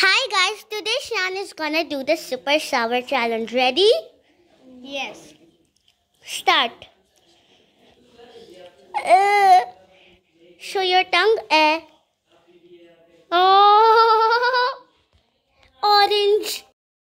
Hi guys, today Shan is gonna do the super sour challenge. Ready? Yes. Start. Uh, show your tongue. Eh. Oh, orange.